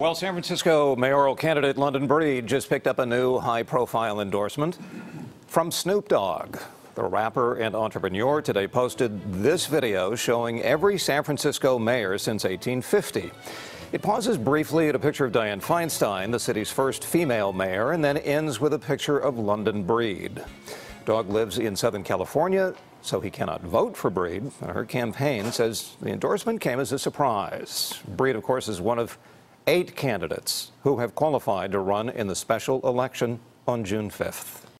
Well, San Francisco mayoral candidate London Breed just picked up a new high-profile endorsement from Snoop Dogg. The rapper and entrepreneur today posted this video showing every San Francisco mayor since 1850. It pauses briefly at a picture of Dianne Feinstein, the city's first female mayor, and then ends with a picture of London Breed. Dogg lives in Southern California, so he cannot vote for Breed. Her campaign says the endorsement came as a surprise. Breed, of course, is one of eight candidates who have qualified to run in the special election on June 5th.